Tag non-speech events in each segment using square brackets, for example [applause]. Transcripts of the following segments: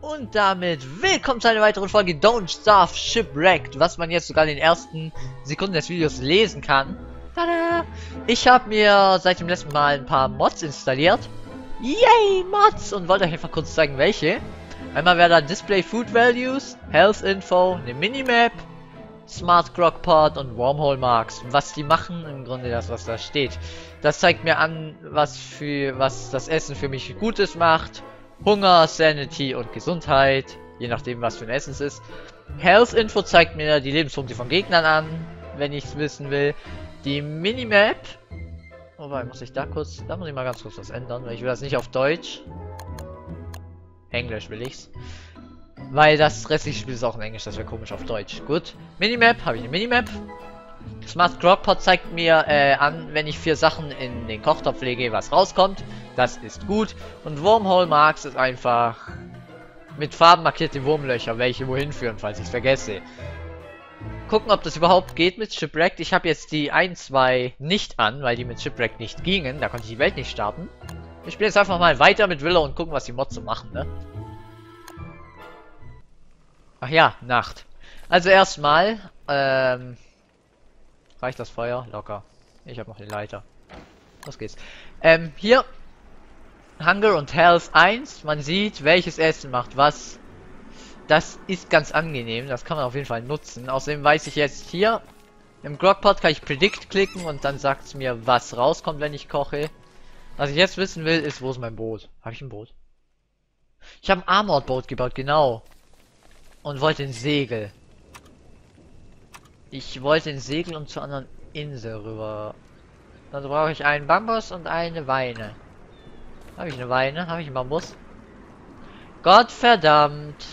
Und damit willkommen zu einer weiteren Folge Don't Starve Shipwrecked, was man jetzt sogar in den ersten Sekunden des Videos lesen kann. Tada! Ich habe mir seit dem letzten Mal ein paar Mods installiert. Yay, Mods! Und wollte euch einfach kurz zeigen, welche. Einmal wäre da Display Food Values, Health Info, eine Minimap, Smart Crockpot und Wormhole Marks. Was die machen, im Grunde das, was da steht. Das zeigt mir an, was für was das Essen für mich Gutes macht. Hunger, Sanity und Gesundheit, je nachdem was für ein Essen es ist. Health Info zeigt mir die Lebenspunkte von Gegnern an, wenn ich es wissen will. Die Minimap. Wobei, muss ich da kurz, da muss ich mal ganz kurz was ändern, weil ich will das nicht auf Deutsch. Englisch will ich's. Weil das restliche Spiel ist auch in Englisch, das wäre komisch auf Deutsch. Gut. Minimap, habe ich eine Minimap. Smart Crockpot zeigt mir äh, an, wenn ich vier Sachen in den Kochtopf lege, was rauskommt. Das ist gut. Und Wormhole Marks ist einfach mit Farben markierte Wurmlöcher, welche wohin führen, falls ich es vergesse. Gucken, ob das überhaupt geht mit Shipwrecked. Ich habe jetzt die 1, 2 nicht an, weil die mit Shipwrecked nicht gingen. Da konnte ich die Welt nicht starten. Ich spiele jetzt einfach mal weiter mit Willow und gucken, was die Mods so machen, ne? Ach ja, Nacht. Also erstmal, ähm, reicht das Feuer? Locker. Ich habe noch die Leiter. Los geht's. Ähm, hier, Hunger und Health 1. Man sieht, welches Essen macht was. Das ist ganz angenehm. Das kann man auf jeden Fall nutzen. Außerdem weiß ich jetzt hier, im Grogpot kann ich Predict klicken und dann sagt es mir, was rauskommt, wenn ich koche. Was ich jetzt wissen will, ist, wo ist mein Boot? Habe ich ein Boot? Ich habe ein Armored Boot gebaut, genau. Und wollte ein Segel. Ich wollte ein Segel um zur anderen Insel rüber. Also brauche ich einen Bambus und eine Weine. Habe ich eine Weine? Habe ich einen Bambus? Gott verdammt.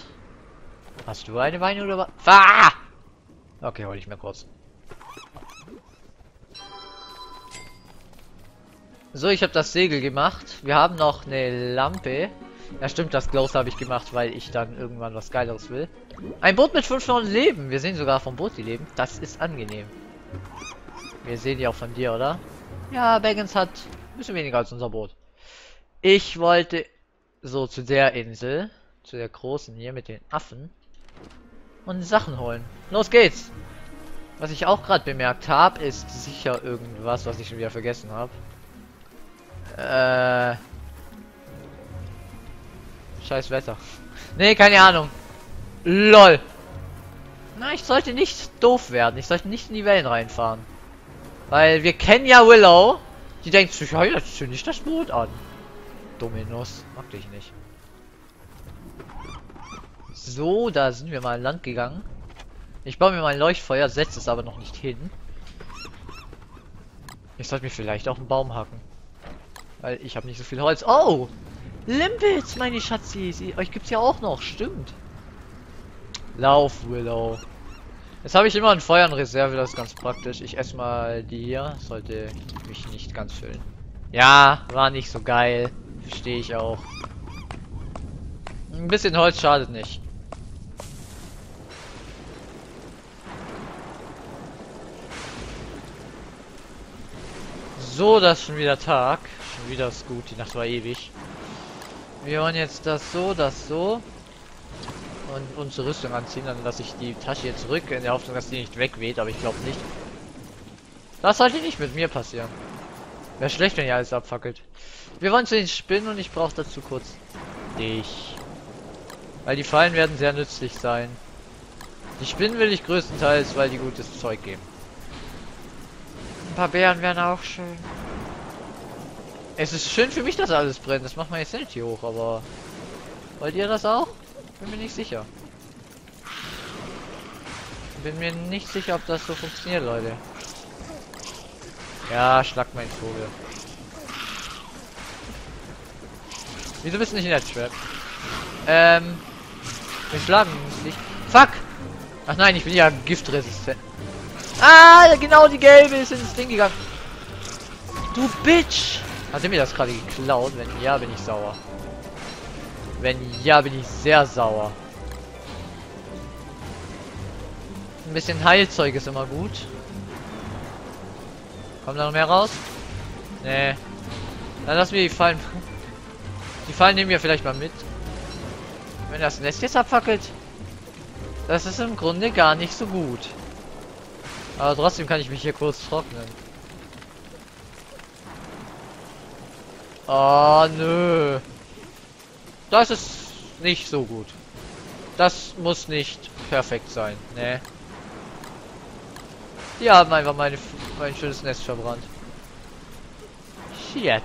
Hast du eine Weine oder was? Ah! Okay, hol ich mir kurz. So, ich habe das Segel gemacht. Wir haben noch eine Lampe. Ja stimmt, das Glows habe ich gemacht, weil ich dann irgendwann was Geileres will. Ein Boot mit 500 Leben. Wir sehen sogar vom Boot die Leben. Das ist angenehm. Wir sehen die auch von dir, oder? Ja, Baggins hat ein bisschen weniger als unser Boot. Ich wollte so zu der Insel, zu der großen hier mit den Affen und Sachen holen. Los geht's! Was ich auch gerade bemerkt habe, ist sicher irgendwas, was ich schon wieder vergessen habe. Äh, Scheiß Wetter. Nee, keine Ahnung. LOL. Na, ich sollte nicht doof werden. Ich sollte nicht in die Wellen reinfahren. Weil wir kennen ja Willow. Die denkt sich, ja, jetzt zünde ich das Boot an. Dominus. Mag dich nicht. So, da sind wir mal an Land gegangen. Ich baue mir mal ein Leuchtfeuer, setze es aber noch nicht hin. Ich sollte mir vielleicht auch einen Baum hacken. Weil ich habe nicht so viel Holz. Oh! Limpets, meine Schatzis. Euch gibt's ja auch noch, stimmt. Lauf, Willow. Jetzt habe ich immer ein Feuer in Reserve, das ist ganz praktisch. Ich esse mal die hier. Sollte mich nicht ganz füllen. Ja, war nicht so geil. Verstehe ich auch. Ein bisschen Holz schadet nicht. So, das ist schon wieder Tag. Schon wieder ist gut, die Nacht war ewig. Wir wollen jetzt das so, das so. Und unsere Rüstung anziehen, dann lasse ich die Tasche hier zurück, in der Hoffnung, dass die nicht wegweht, aber ich glaube nicht. Das sollte nicht mit mir passieren. Wäre schlecht, wenn ihr alles abfackelt. Wir wollen zu den Spinnen und ich brauche dazu kurz dich. Weil die Fallen werden sehr nützlich sein. Die Spinnen will ich größtenteils, weil die gutes Zeug geben. Ein paar Bären wären auch schön. Es ist schön für mich, dass alles brennt. Das macht meine Sanity hoch, aber... Wollt ihr das auch? Bin mir nicht sicher. Bin mir nicht sicher, ob das so funktioniert, Leute. Ja, schlag mein Vogel. Wieso bist du nicht in der Trap? Ähm... Wir schlagen nicht. Fuck! Ach nein, ich bin ja giftresistent. Ah, genau die gelbe ist ins Ding gegangen. Du Bitch! Hat er mir das gerade geklaut? Wenn ja, bin ich sauer. Wenn ja, bin ich sehr sauer. Ein bisschen Heilzeug ist immer gut. Kommt da noch mehr raus? Nee. Dann lassen wir die Fallen. Die Fallen nehmen wir vielleicht mal mit. Wenn das Nest jetzt abfackelt, das ist im Grunde gar nicht so gut. Aber trotzdem kann ich mich hier kurz trocknen. Oh, nö. Das ist nicht so gut. Das muss nicht perfekt sein, ne? Die haben einfach meine, mein schönes Nest verbrannt. Shit.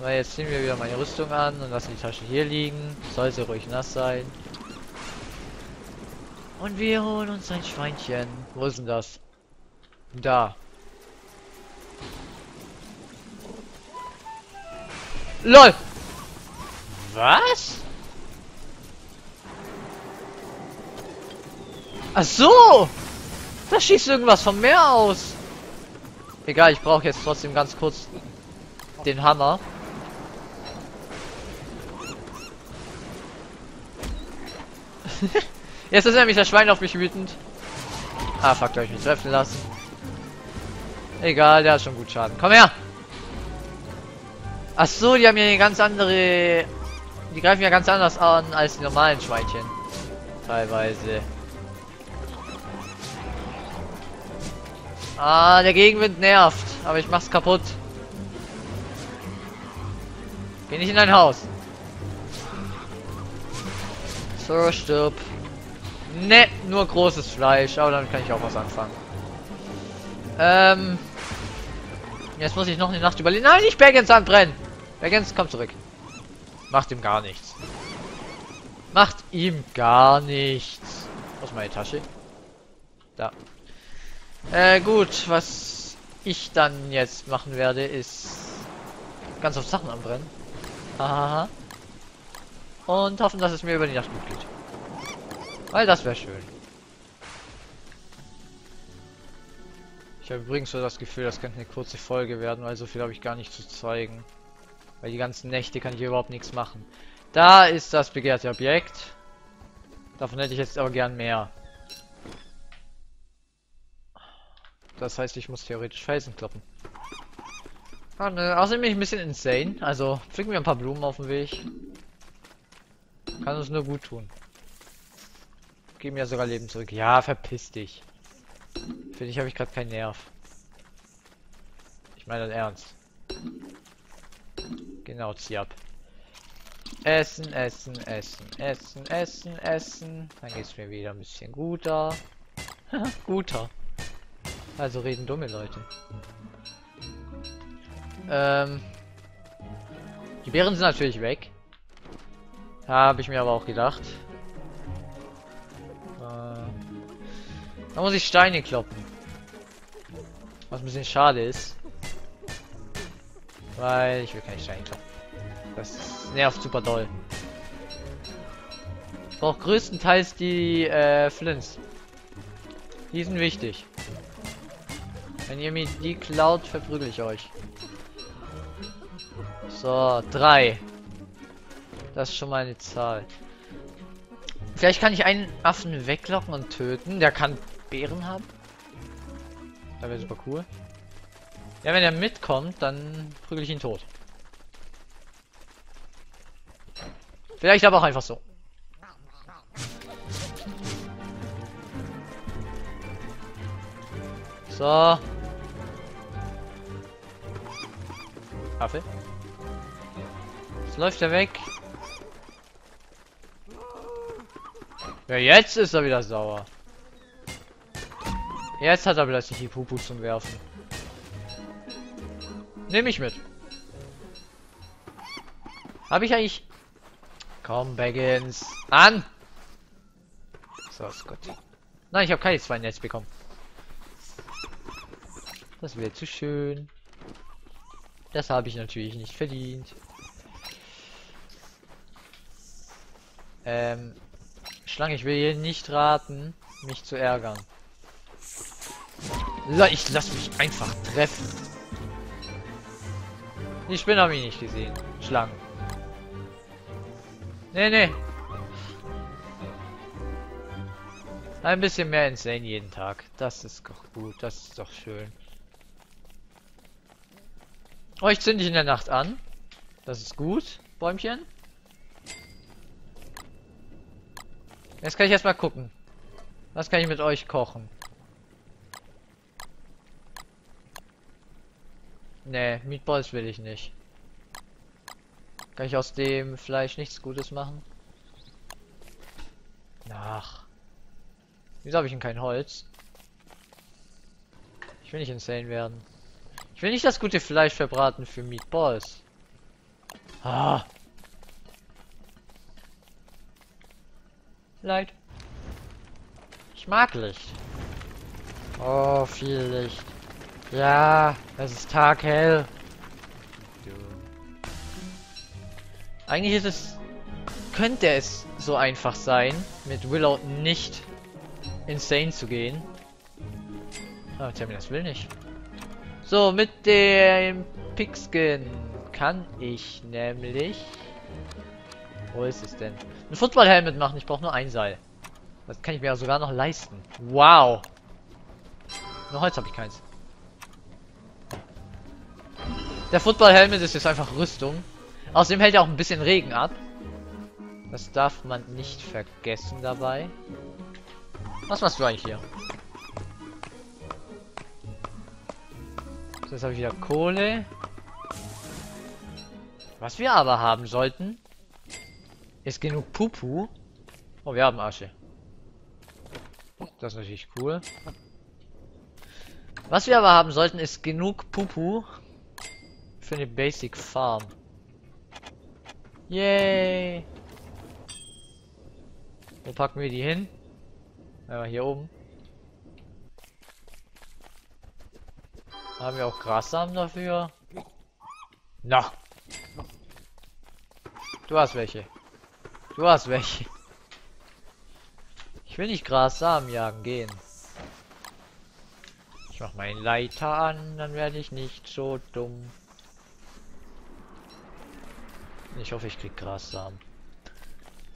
Weil jetzt ziehen wir wieder meine Rüstung an und lassen die Tasche hier liegen. Soll sie ruhig nass sein. Und wir holen uns ein Schweinchen. Wo ist denn das? Da. LOL! Was? Ach so! Da schießt irgendwas vom Meer aus. Egal, ich brauche jetzt trotzdem ganz kurz den Hammer. [laughs] Jetzt ist nämlich das Schwein auf mich wütend. Ah, fuck, euch mich treffen lassen. Egal, der hat schon gut Schaden. Komm her! Ach so, die haben ja eine ganz andere... Die greifen ja ganz anders an als die normalen Schweinchen. Teilweise. Ah, der Gegenwind nervt. Aber ich mach's kaputt. Geh nicht in dein Haus. So, stirb. Ne, nur großes Fleisch, aber dann kann ich auch was anfangen. Ähm. Jetzt muss ich noch eine Nacht überleben. Nein, nicht Baggins anbrennen! Baggins, komm zurück. Macht ihm gar nichts. Macht ihm gar nichts. Aus meiner Tasche. Da. Äh, gut, was ich dann jetzt machen werde, ist ganz auf Sachen anbrennen. Hahaha. Und hoffen, dass es mir über die Nacht gut geht. Weil das wäre schön. Ich habe übrigens so das Gefühl, das könnte eine kurze Folge werden, weil so viel habe ich gar nicht zu zeigen. Weil die ganzen Nächte kann ich überhaupt nichts machen. Da ist das begehrte Objekt. Davon hätte ich jetzt aber gern mehr. Das heißt, ich muss theoretisch Felsen kloppen. Ah, ne, außerdem bin ich ein bisschen insane. Also, pflücken wir ein paar Blumen auf dem Weg. Kann uns nur gut tun. Geben ja sogar Leben zurück. Ja, verpiss dich. Für dich habe ich gerade keinen Nerv. Ich meine das ernst. Genau, zieh ab. Essen, essen, essen, essen, essen, essen. Dann geht es mir wieder ein bisschen guter. [laughs] guter. Also reden dumme Leute. Ähm. Die Bären sind natürlich weg. Habe ich mir aber auch gedacht. Äh, da muss ich Steine kloppen. Was ein bisschen schade ist. Weil ich will keine Steine kloppen. Das nervt super doll. Ich brauche größtenteils die äh, Flints. Die sind wichtig. Wenn ihr mir die klaut, verprügel ich euch. So, drei. Das ist schon mal eine Zahl. Vielleicht kann ich einen Affen weglocken und töten. Der kann Beeren haben. Das wäre super cool. Ja, wenn er mitkommt, dann prügel ich ihn tot. Vielleicht aber auch einfach so. So. Affe. Jetzt läuft er weg. Ja, jetzt ist er wieder sauer. Jetzt hat er plötzlich die Pupu zum Werfen. Nehme ich mit. Habe ich eigentlich... Komm, Baggins. An! So, Scott. Nein, ich habe keine zwei Netz bekommen. Das wäre zu schön. Das habe ich natürlich nicht verdient. Ähm, Schlange, ich will hier nicht raten, mich zu ärgern. Ich lass mich einfach treffen. Die Spinne habe ich nicht gesehen. Schlangen. Nee, nee. Ein bisschen mehr Insane jeden Tag. Das ist doch gut. Das ist doch schön. Euch oh, zünde ich in der Nacht an. Das ist gut, Bäumchen. Jetzt kann ich erstmal gucken. Was kann ich mit euch kochen? Nee, Meatballs will ich nicht. Kann ich aus dem Fleisch nichts Gutes machen? Ach. Wieso habe ich denn kein Holz? Ich will nicht insane werden. Ich will nicht das gute Fleisch verbraten für Meatballs. Ah. Leid. Ich mag Licht. Oh, viel Licht. Ja, es ist taghell. Eigentlich ist es... Könnte es so einfach sein, mit Willow nicht insane zu gehen. Aber das will nicht. So, mit dem Pigskin kann ich nämlich... Wo ist es denn? Ein Football-Helmet machen, ich brauche nur ein Seil. Das kann ich mir ja sogar noch leisten. Wow! Nur Holz habe ich keins. Der Football-Helmet ist jetzt einfach Rüstung. Außerdem hält er auch ein bisschen Regen ab. Das darf man nicht vergessen dabei. Was machst du eigentlich hier? So, jetzt habe ich wieder Kohle. Was wir aber haben sollten, ist genug Pupu. Oh, wir haben Asche. Das ist natürlich cool. Was wir aber haben sollten, ist genug Pupu für eine Basic Farm. Yay! Wo packen wir die hin? Ja, hier oben. Haben wir auch Grassamen dafür? Na! Du hast welche. Du hast welche. Ich will nicht Grassamen jagen gehen. Ich mach meinen Leiter an, dann werde ich nicht so dumm. Ich hoffe, ich krieg Grassamen.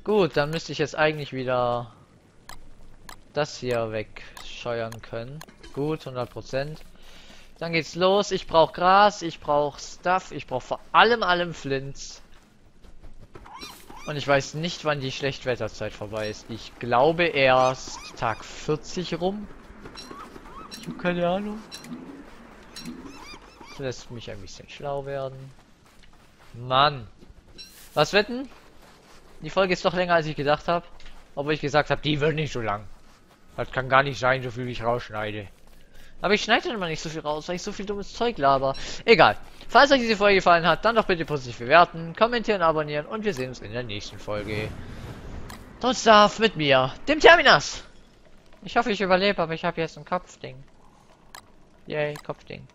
Gut, dann müsste ich jetzt eigentlich wieder das hier wegscheuern können. Gut, 100%. Dann geht's los. Ich brauche Gras, ich brauche Stuff, ich brauche vor allem allem Flints. Und ich weiß nicht, wann die Schlechtwetterzeit vorbei ist. Ich glaube erst Tag 40 rum. Ich habe keine Ahnung. Das lässt mich ein bisschen schlau werden. Mann. Was wetten? Die Folge ist doch länger, als ich gedacht habe. Obwohl ich gesagt habe, die wird nicht so lang. Das kann gar nicht sein, so viel wie ich rausschneide. Aber ich schneide immer nicht so viel raus, weil ich so viel dummes Zeug laber. Egal. Falls euch diese Folge gefallen hat, dann doch bitte positiv bewerten, kommentieren, abonnieren und wir sehen uns in der nächsten Folge. Starve mit mir, dem Terminus. Ich hoffe, ich überlebe, aber ich habe jetzt ein Kopfding. Yay, Kopfding.